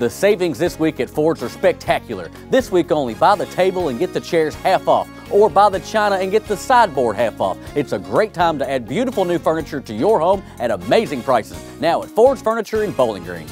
The savings this week at Ford's are spectacular. This week only, buy the table and get the chairs half off, or buy the china and get the sideboard half off. It's a great time to add beautiful new furniture to your home at amazing prices. Now at Ford's Furniture in Bowling Green.